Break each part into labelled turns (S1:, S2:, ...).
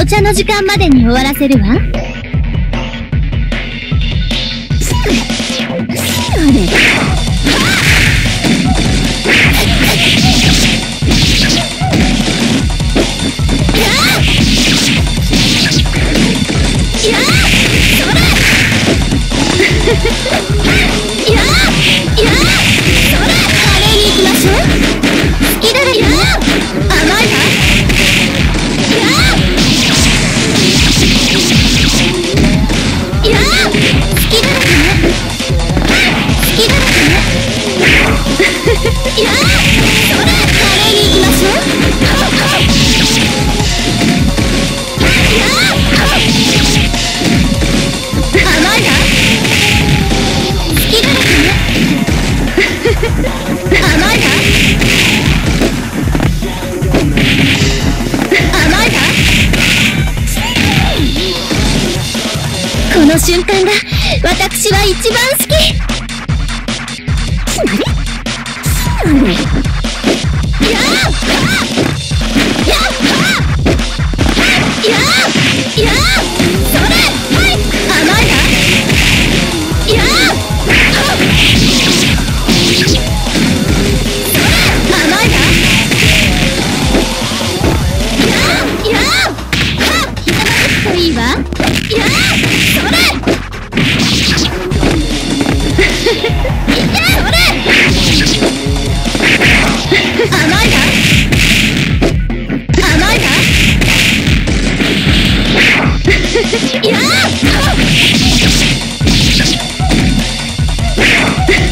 S1: お茶の時間までに終わらせるわ。この瞬間が私は一番好き。いいわ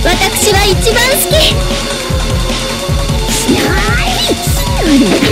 S1: 私は一番好き。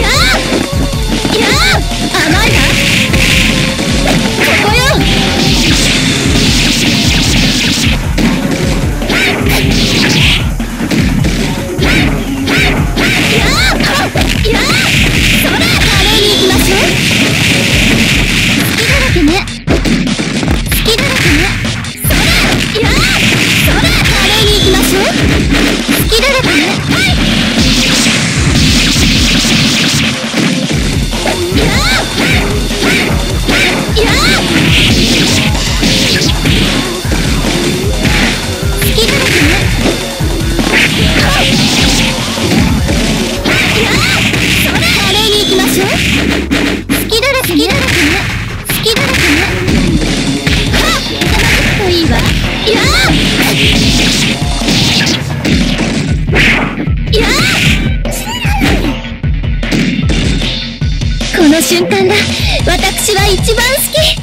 S1: 瞬間が私は一番好き。